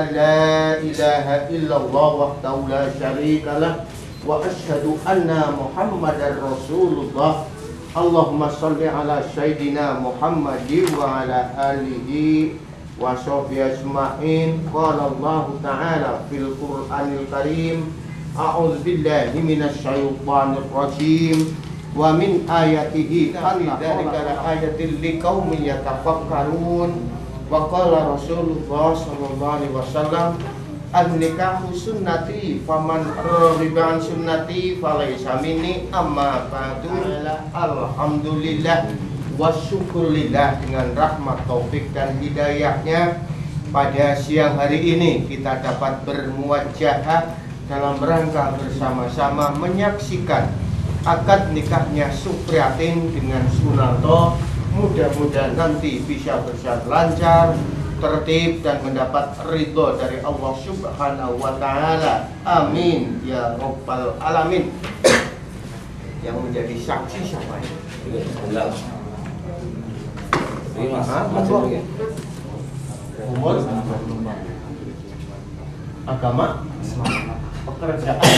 أن لا إله إلا الله وحده لا شريك له وأشهد أن محمدا رسول الله اللهم صل على سيدنا محمد وعلى آله وصحبه أجمعين. قال الله تعالى في القرآن الكريم أعوذ بالله من الشيطان الرجيم. ومن آياته أن ذلك لآية لقوم يتفكرون. Waqala Rasulullah sallallahu alaihi wasallam an-nikahu sunnati faman radiba sunnati falaysa minni amma ba'du alhamdulillah. wasyukurillah dengan rahmat taufik dan hidayahnya pada siang hari ini kita dapat bermuajah dalam rangka bersama-sama menyaksikan akad nikahnya Supriyatin dengan Sunanto mudah-mudahan nanti bisa berjalan lancar tertib dan mendapat ridho dari Allah Subhanahu wa taala. Amin. Ya rabbal alamin. Yang menjadi saksi siapa ini. Umur, agama, pekerjaan,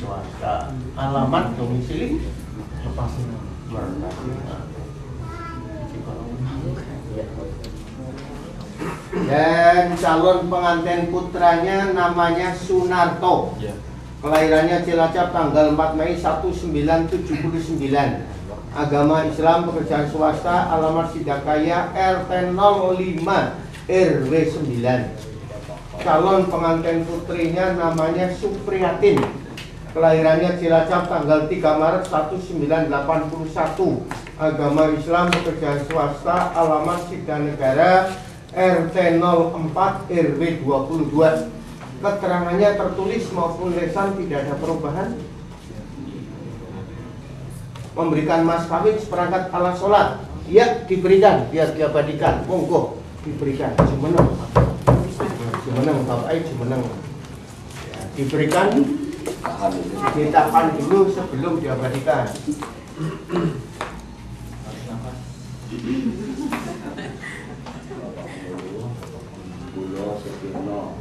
swasta, alamat domisili, dan calon pengantin putranya namanya Sunarto. Kelahirannya Cilacap tanggal 4 Mei 1979 agama Islam pekerjaan swasta alamat Sidakaya RT 05 RW 9 calon pengantin putrinya namanya Supriyatin Kelahirannya Cilacap tanggal 3 Maret 1981 Agama Islam pekerjaan swasta Alamat Sidanegara RT 04 RW 22 Keterangannya tertulis maupun lesan tidak ada perubahan? Memberikan mas kawin seperangkat alat sholat. Ya diberikan. Biar diabadikan. Monggo diberikan. Jumeneng Jumeneng Bapak Jumeneng. Ya, Diberikan Ditahan dulu sebelum diabadikan. Kulo Sekirno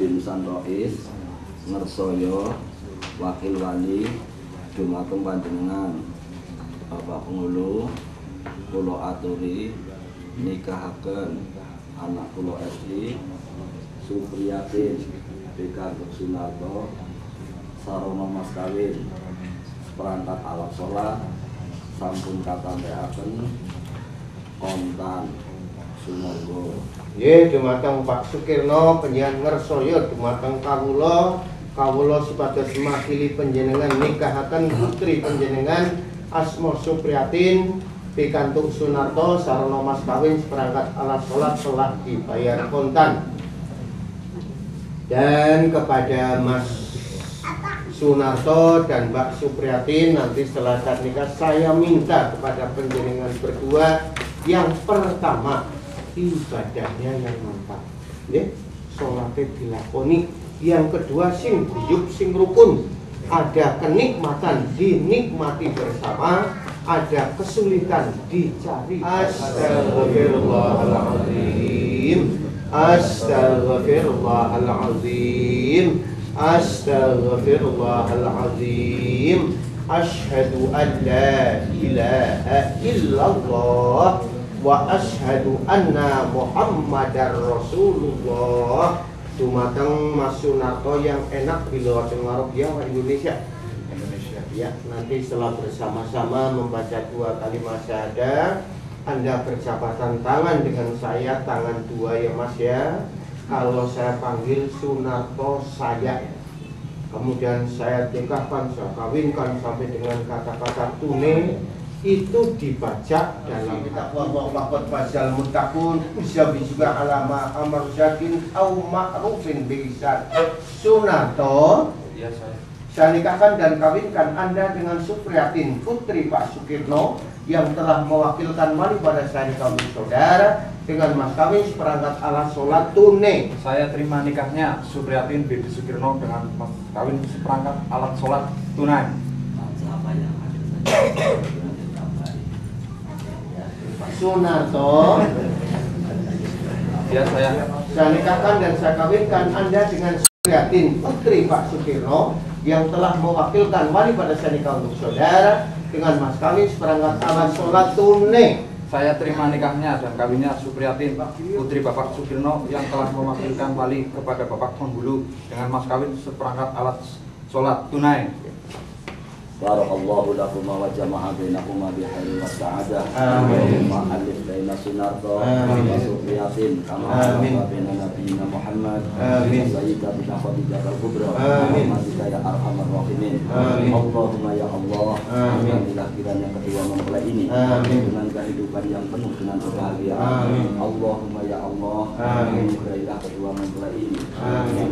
bin Sanrois Ngersoyo Wakil Wali Dumateng Panjenengan Bapak Pengulu Kulo Aturi Nikahaken Anak Kulo Esti Supriyatin BK Sunarto Sarono Mas Kawin Perangkat alat sholat Sampun katambeaken Kontan Sumonggo Nggih dumateng Pak Sukirno penjian ngersaya dumateng kawula. Kawula supados makili panjenengan nikahaken putri panjenengan Asma Supriyatin pikantuk Sunarto sarana mas kawin seperangkat alat sholat telah dibayar kontan. Dan kepada Mas Sunarto dan Mbak Supriyatin nanti setelah akad nikah saya minta kepada penjenengan berdua yang pertama ibadahnya yang mantap ya sholatnya dilakoni. Yang kedua sing guyub sing rukun. Ada kenikmatan dinikmati bersama. Ada kesulitan dicari. Astagfirullahaladzim Astagfirullahaladzim Astagfirullahaladzim Ashhadu an la ilaha illallah wa ashhadu anna Muhammadar Rasulullah. Dumateng Mas Sunarto yang enak di luar Arabia wa Indonesia. Indonesia. Ya, nanti setelah bersama-sama membaca dua kalimat syahadah Anda berjabatan tangan dengan saya, tangan dua ya mas ya Kalau saya panggil Sunarto saya ya Kemudian saya nikahkan, saya kawinkan sampai dengan kata-kata tune itu dibaca dalam waqad fazal muttaqun usabi juga alama amar zakin au ma'rufin bisan Sunarto Iya saya. saya nikahkan dan kawinkan Anda dengan Supriyatin putri Pak Sukirno yang telah mewakilkan wali pada saya kawin saudara dengan mas kawin seperangkat alat sholat tunai. Saya terima nikahnya Supriyatin Bibi Sukirno dengan mas kawin seperangkat alat sholat tunai. Sunarto, Ya saya. saya nikahkan dan saya kawinkan Anda dengan Supriyatin putri Pak Sukirno yang telah mewakilkan wali pada saya kawin saudara dengan mas kawin seperangkat alat sholat tunai. Saya terima nikahnya dan kawinnya Supriyatin Putri Bapak Sukirno yang telah mewakilkan wali kepada Bapak Penghulu dengan mas kawin seperangkat alat sholat tunai. Barakallahu lakuma wa jama'a bainakuma bi khairin wa sa'adah. Amin. Allahumma alif baina sunarto Amin. wa sufiyatin kama Amin. alafa baina nabiyyina Muhammad Amin. wa sayyidatina Khadijah al-Kubra Amin. Rahmatika ya arhamar rahimin. Amin. Allahumma ya Allah. Amin. Alhamdulillah kiranya kedua mempelai ini Amin. dengan kehidupan yang penuh dengan kebahagiaan. Amin. Allahumma ya Allah. Amin. Anugerahilah kedua mempelai ini Amin.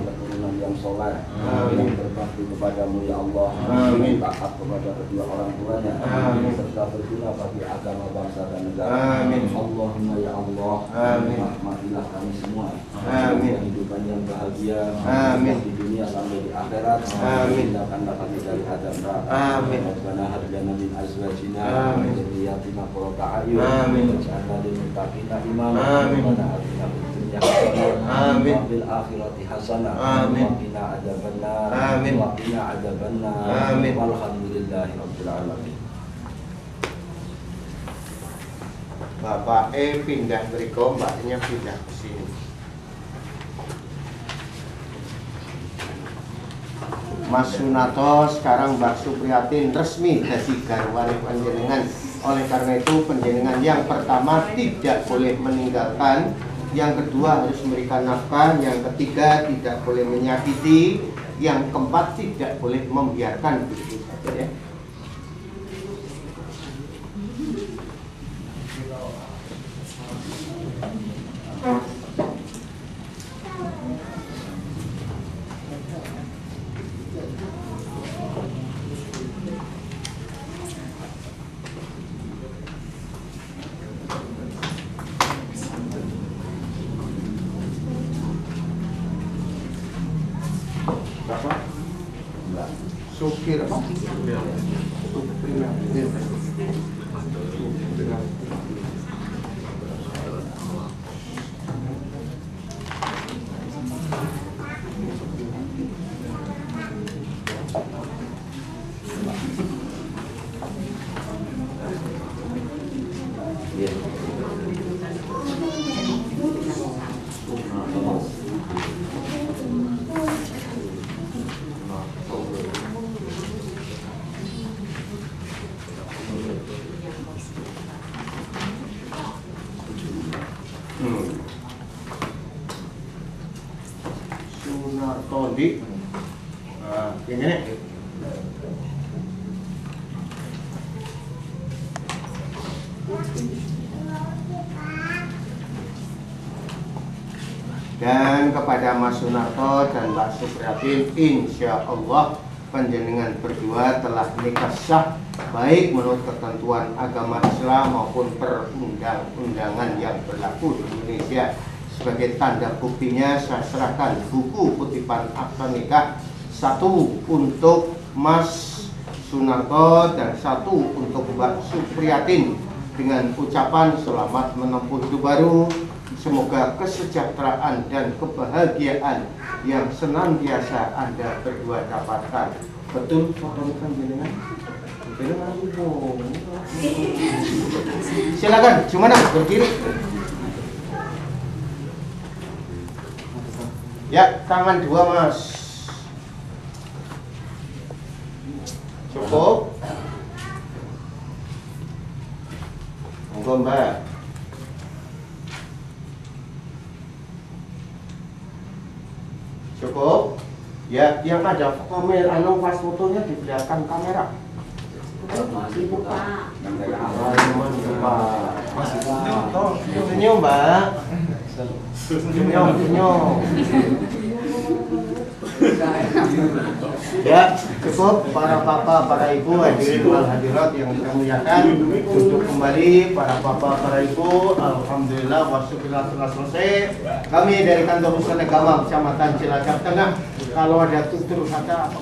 Yang soleh Amin. yang berbakti kepadamu ya Allah. Amin. Taat kepada kedua orang tuanya Amin. serta berguna bagi agama bangsa dan negara. Amin. Allahumma ya Allah. Amin. Rahmatilah kami semua. Amin. Kehidupan yang bahagia. Amin. Di dunia sampai di akhirat. Amin. Hindarkanlah kami dari neraka. Amin. Rabbana hab lana min azwajina Amin. wa qurrata a'yun. Amin. Waj'alna lil muttaqina imama. Amin. Rabbana atina fil akhirati hasanah. Amin. Wa qina adzabannar. Amin. Wa qina adzabannar. Amin. Walhamdulillahi rabbil alamin. Bapak E pindah beriko, mbaknya pindah ke sini. Mas Sunato sekarang Mbak Supriyatin resmi jadi garwane panjenengan. Oleh karena itu penjenengan yang pertama tidak boleh meninggalkan, yang kedua harus memberikan nafkah, yang ketiga tidak boleh menyakiti, yang keempat tidak boleh membiarkan begitu saja ya. Bapak Supir Iya. Hmm. Sunarto di Nah, yang ini dan kepada Mas Sunarto dan Mbak Supriyatin insya Allah panjenengan berdua telah nikah sah baik menurut ketentuan agama Islam maupun perundang-undangan yang berlaku di Indonesia. Sebagai tanda buktinya saya serahkan buku kutipan akta nikah satu untuk Mas Sunarto dan satu untuk Mbak Supriyatin dengan ucapan selamat menempuh hidup baru Semoga kesejahteraan dan kebahagiaan yang senantiasa Anda berdua dapatkan. Betul, Pak Panjenengan? Silakan, gimana? Berdiri. Ya, tangan dua mas. Cukup. Monggo mbak. Cukup. Ya, yang ada kamera, anu pas fotonya di belakang kamera. Ibu Pak. Senyum, Mbak. Senyum, senyum. Ya, cukup para papa, para ibu, hadirin wal hadirat yang kita muliakan. Duduk kembali para papa, para ibu Alhamdulillah, wasyukurillah telah selesai. Kami dari kantor usaha agama Kecamatan Cilacap Tengah. Kalau ada tutur kata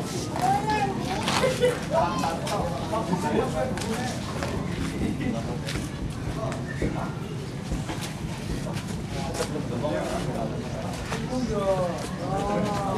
Kuning.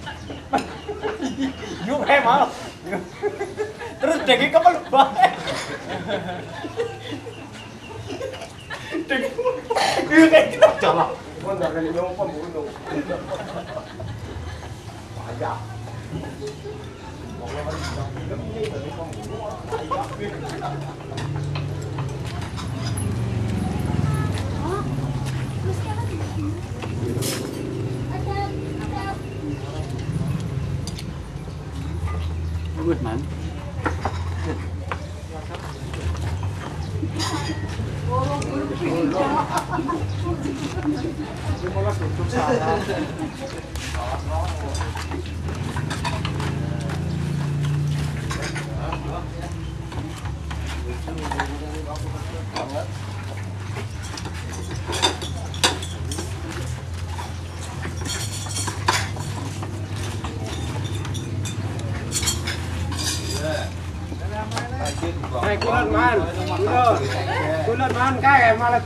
gue eh, mau terus deki kepel banget iya kayak gitu coba gue gak kali nyompon gue dong wajah Thank you. Good man.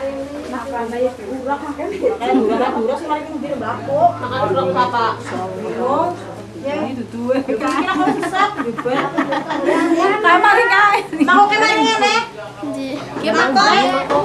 kae malah dikaleke. Be, almar ngale. Ke, ke. Ora gelem guyu. Yo, yo. Kamar kae. Mau kene ngene. Gimana kok?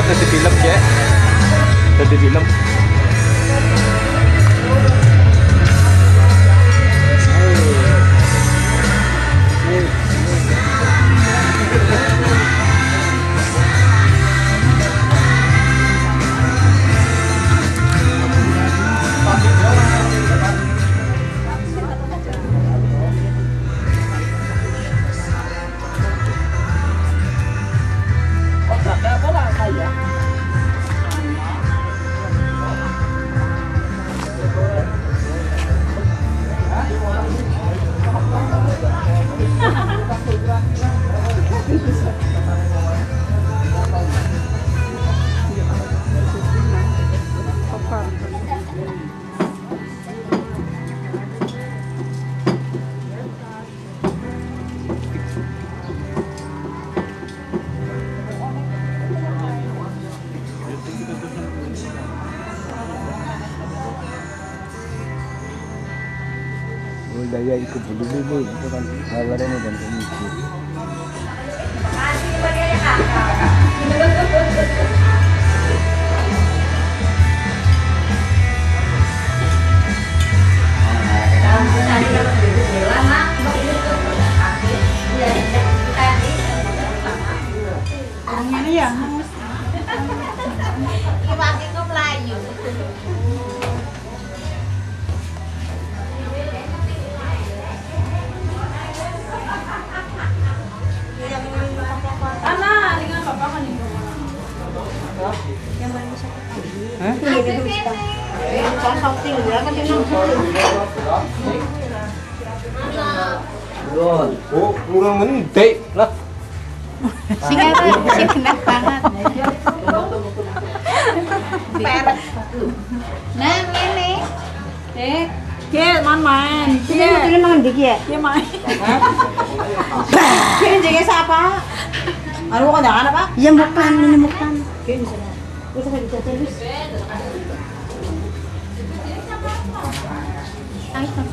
sampai. Apa dari film ya? Dari ভালো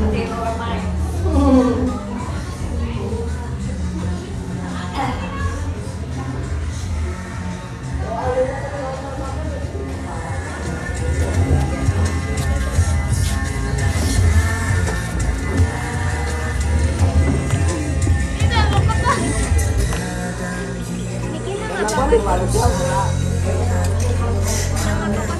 seperti orang lain kita nggak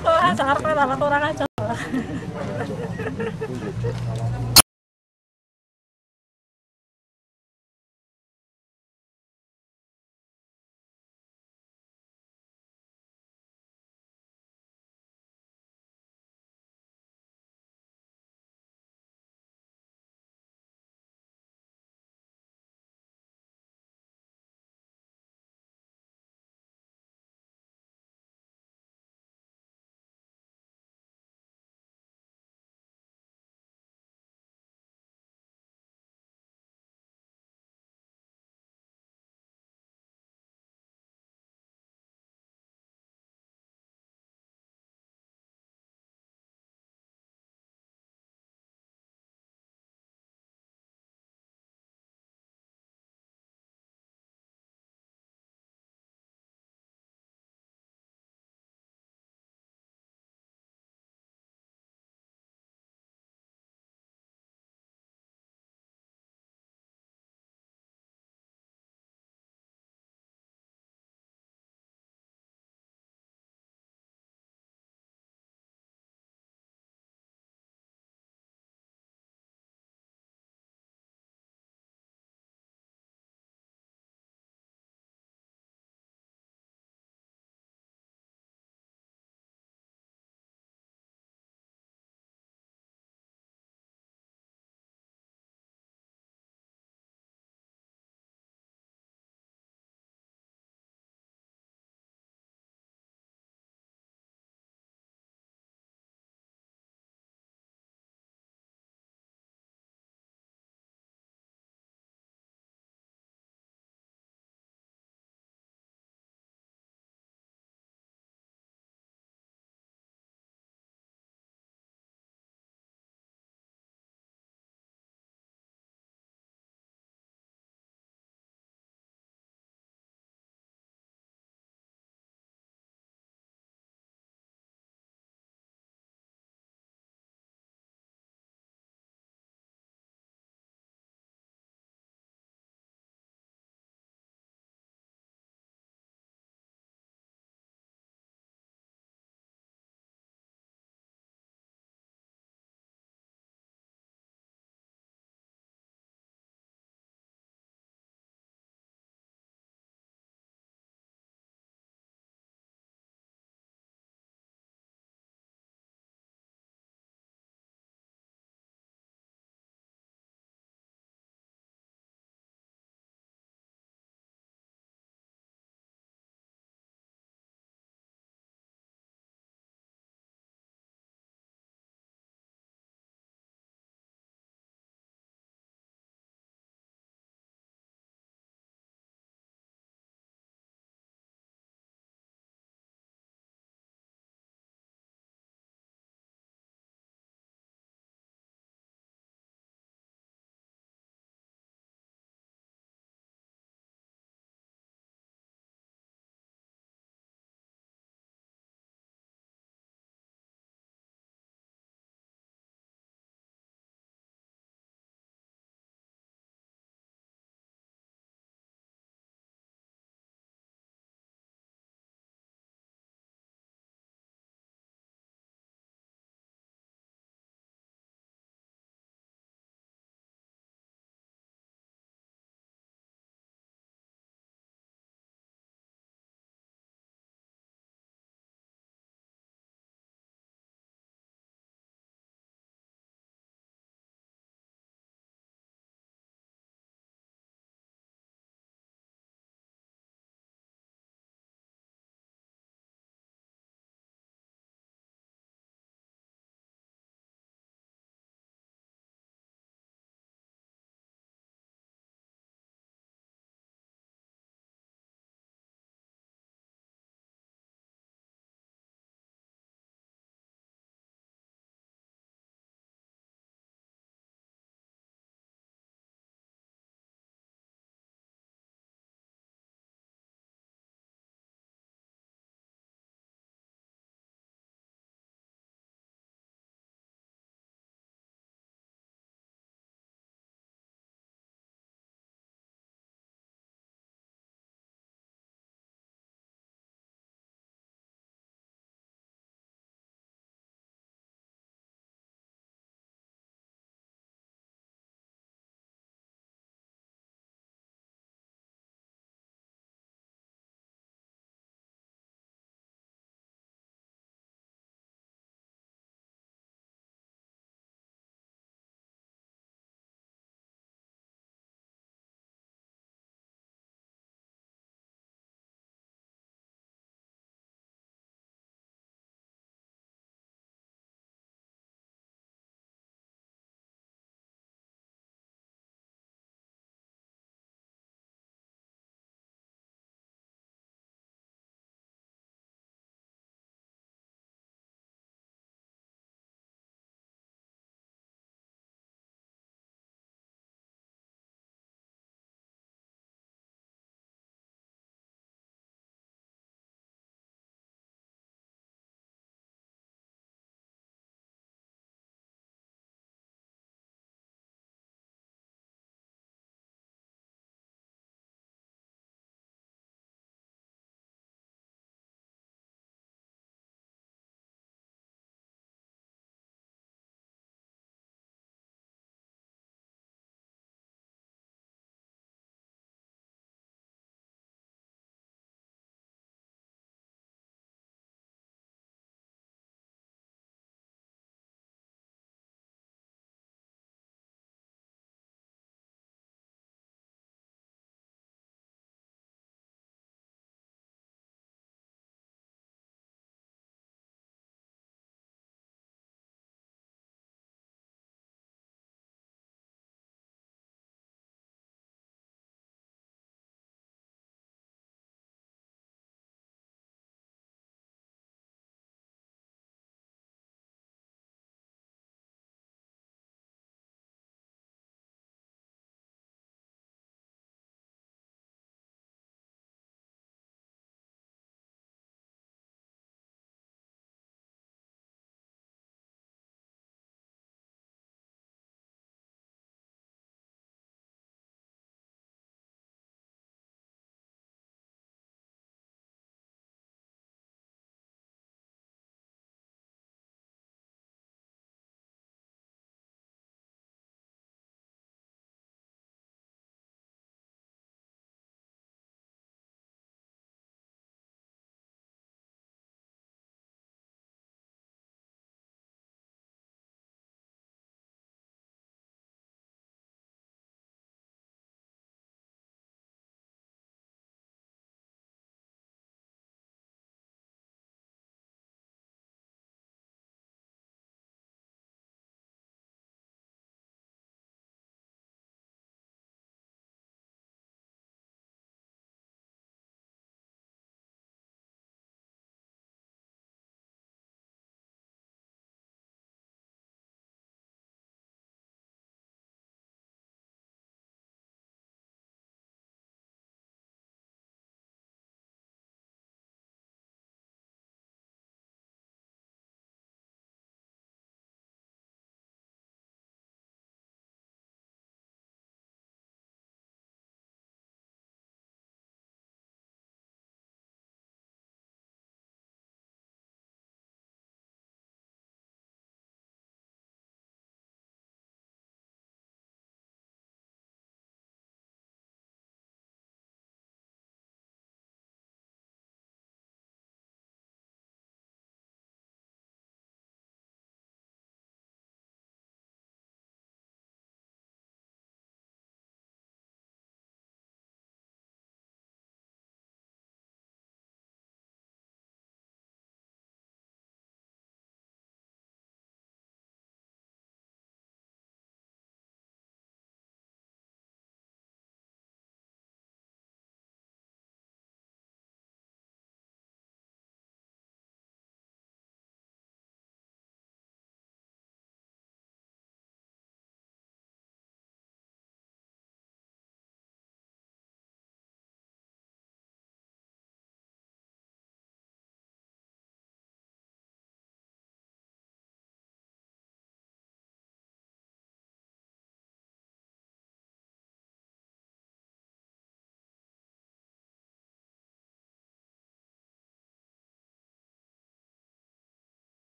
Kok Jakarta sama orang aja.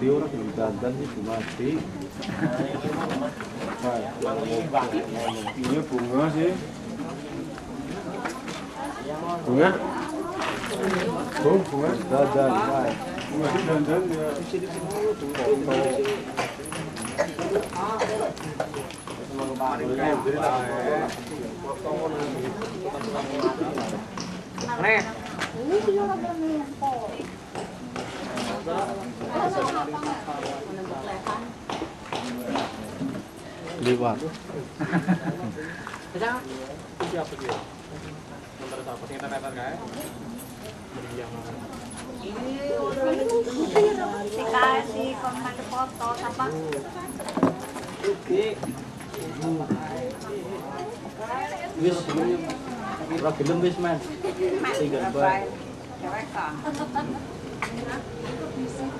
mati orang belum dandan sih mati. Iya bunga sih. Bunga? Bung, bunga? Dandan, Pak. Bunga ya. Nih. Liwat. Dikasih kontak foto sama Wis, ora gelem wis, Man. Tinggal bae. Besok,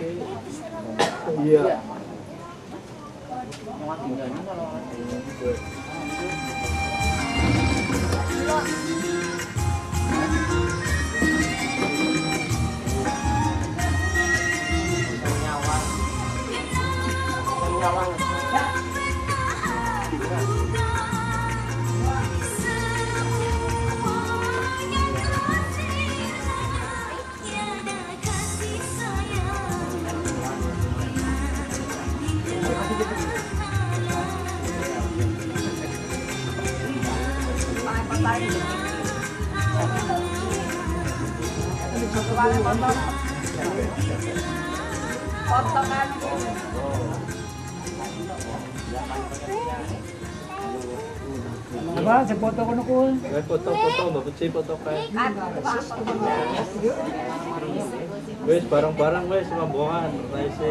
Yeah. yeah. Ay, potong-potong, babutsi potokan. Wes, barang-barang wes, rombongan, raisi.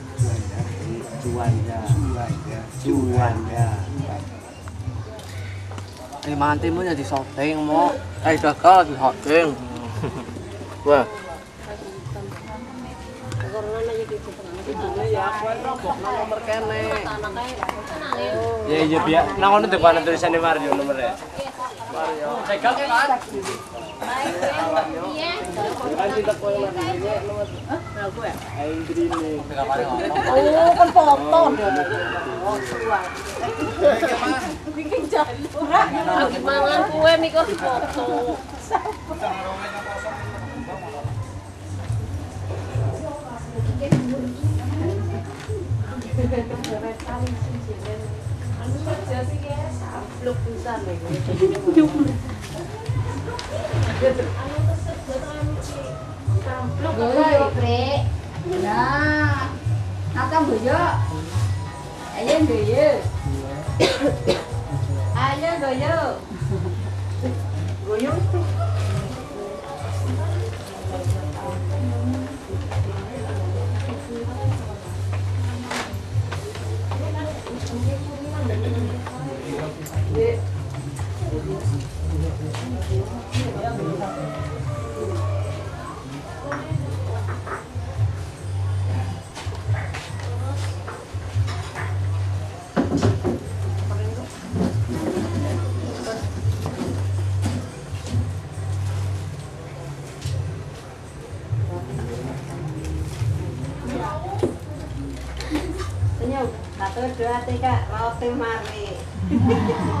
Juanda. Juanda. Ini mantimu jadi shooting mau. Eh gagal lagi shooting. Wah. Ya iya biar. Nah, ngono depan tulisannya Mario nomornya. Mario. Cekel kan? Kan tidak koyo nomornya nomor. Nah, aku ya. Aing gini. Oh, kan foto. Bikin jalur. Mangan kue mikir foto. Goyo, Prek. Nah. Nakang goyo. Ayo goyo. Ayo goyo. Goyo. Thank you. Senyum, satu, dua, tiga, roti mari.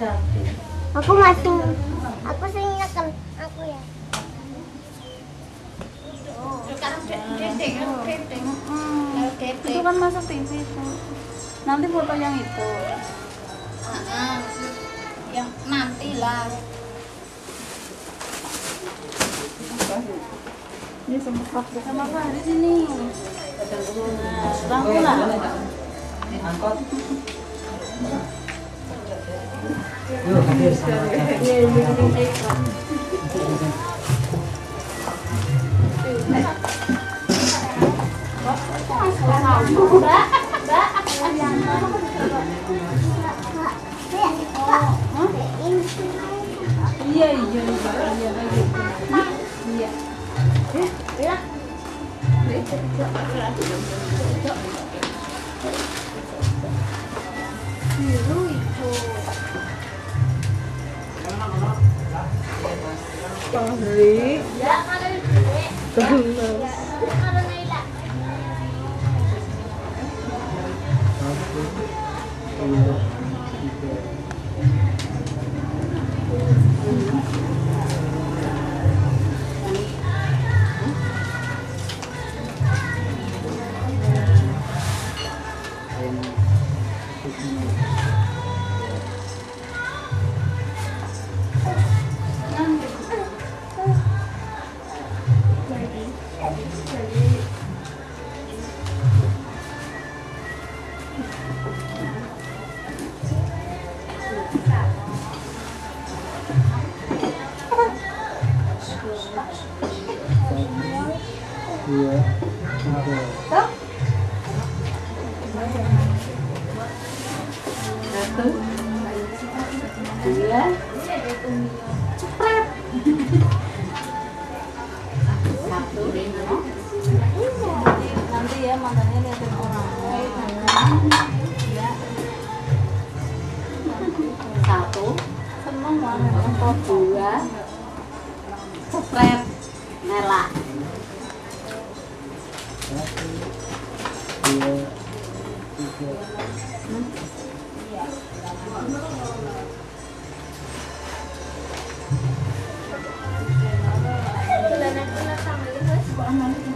Aku masih, aku nyekel, aku ya. Itu kan masuk TV itu. Nanti foto yang itu. Yang nanti lah. Ini sempat waktu sama di sini. Rangkul lah. Mbak, Mbak, Yeah.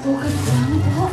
Bukan banget kok.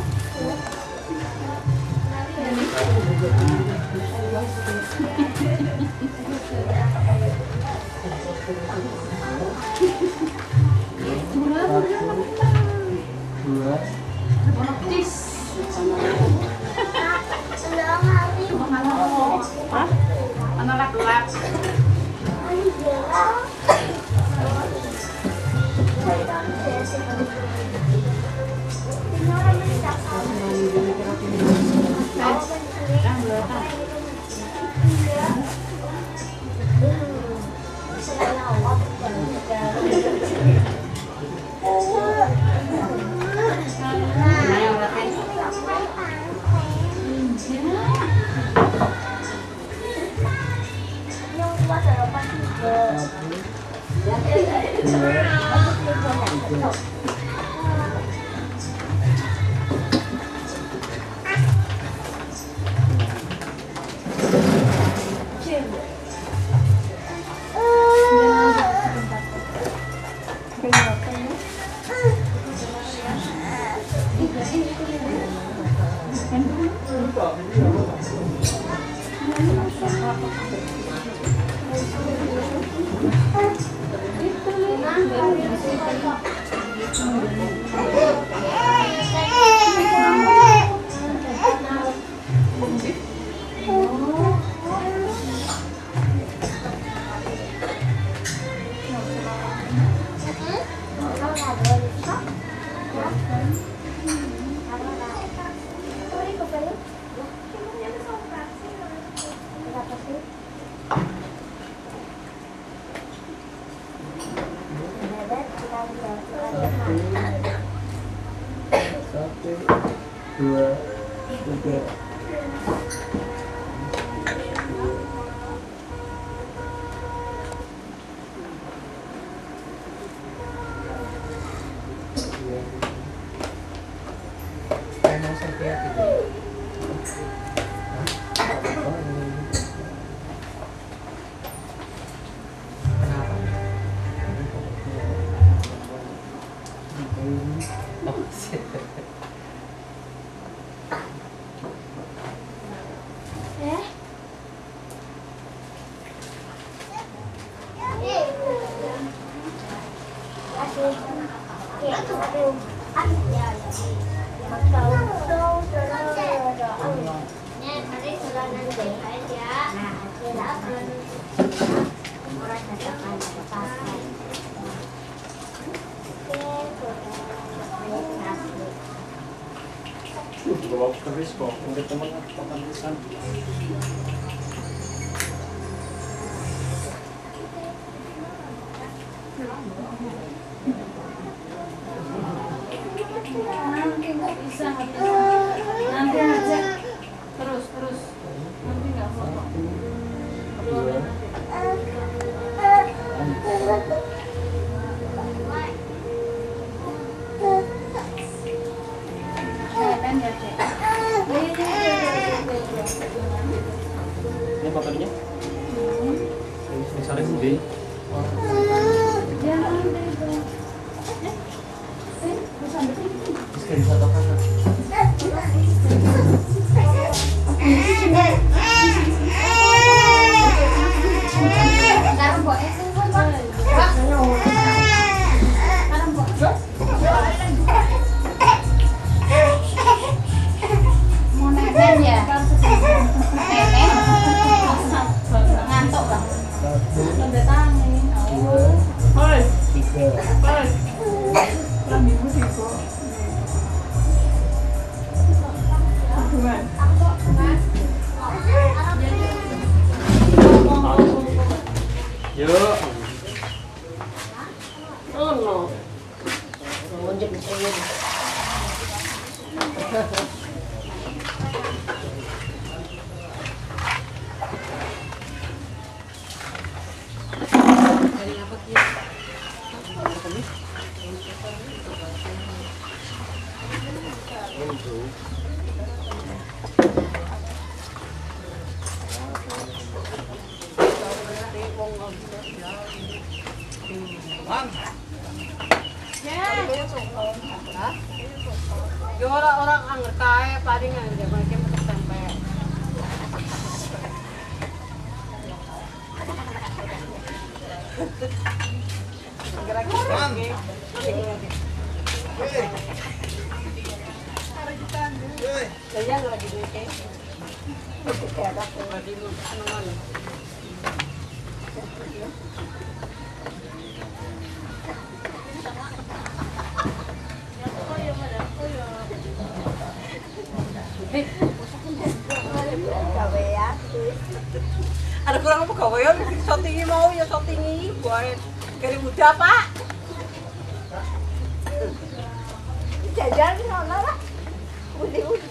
Temen papan pisan. Nanti Lagi. Kayak ada lagi kurang apa kau ya? Mau ya shootingi buat kali muda pak. Jajan di sana lah. Udi-udi kok.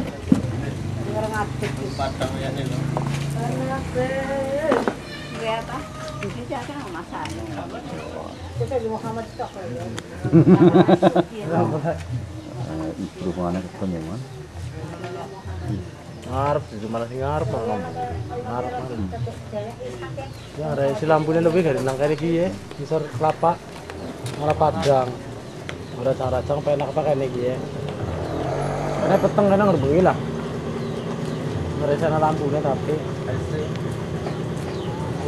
Ngatik. Padang ya nih. Biar apa? Ini jangan masak. Kita di Muhammad Tok ya. Berhubungannya ketemu? Ngarep sih, malah sih ngarep malah ngomong. Ngarep ngarep. Ada si lampunya lebih dari nang iki ya, ngisor kelapa. Malah padang. Ora cara cang penak apa kene iki ya. Kene peteng kene ngerbengi lah. Meresana lampunya tapi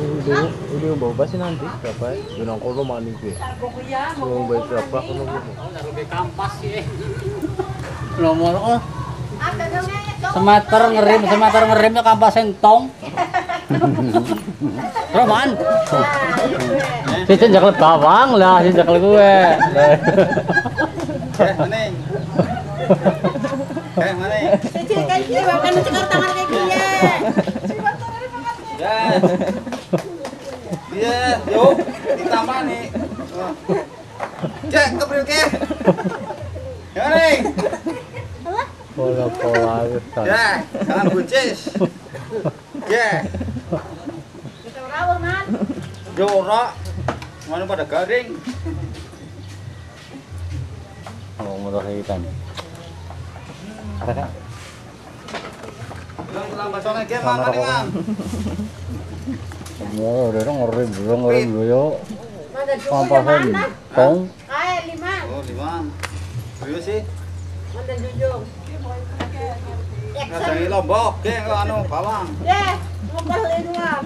ini ini bawa basi nanti berapa ya? Gunung kono mani gue. Mau baik berapa kono gue. Nomor oh. Semeter ngerim, semeter ngerim ya kampas entong. Roman. Si cenjaklet bawang lah, si cenjaklet gue. Mana? Eh, mana? Kecil kayak gini bahkan tangan kayak gini. Ya. Iya, yuk. Ditambah nih. Cek, ke. Ya nih. Ya, buncis. Ya. Rawur man. Yo ora. Mana pada garing. Kalau mau hitam. Ada kan? Semua udah ngeri, belum ngeri entong. Kae lima. Oh, lima. Sih? Mana jujung? Ngajangi lombok, ke anu bawang. Ya, ngobrol lima.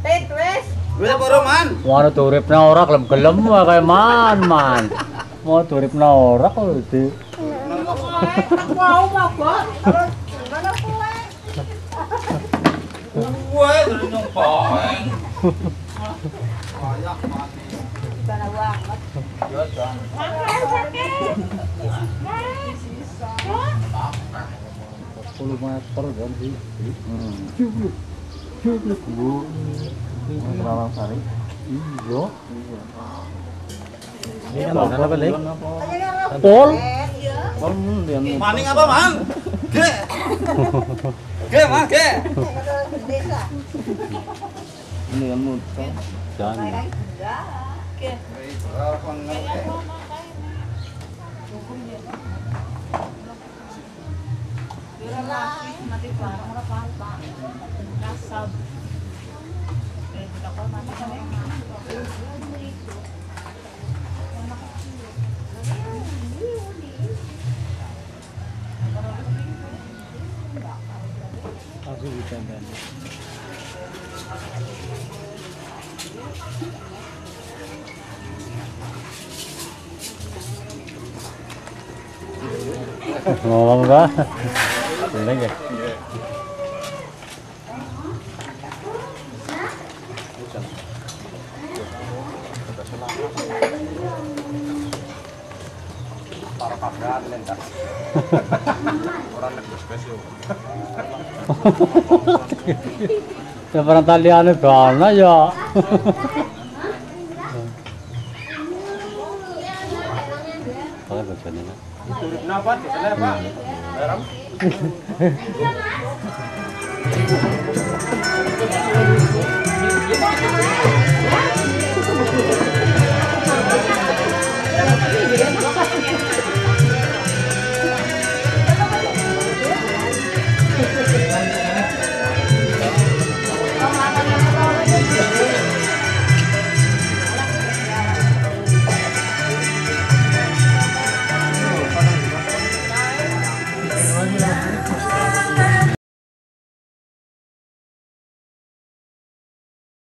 Tet wes. Wis apa ora gelem-gelem wae kayak man man. Mau turipna ora kok di mau kue? Wah, dari nyongkong. Banyak mati. Sana banget. Ya, dan. Sepuluh meter kan sih. Cukup. Cukup bu. Orang sari. Iya. Mana balik? Pol. Maning apa, Man? Ge. Ge, Man, ge. Ini kan muter. Jangan. Langsung ditembak. Ngomong? Bener ya? Ya pernah taliannya bana ya. kenapa? Ke sana Pak. Garam.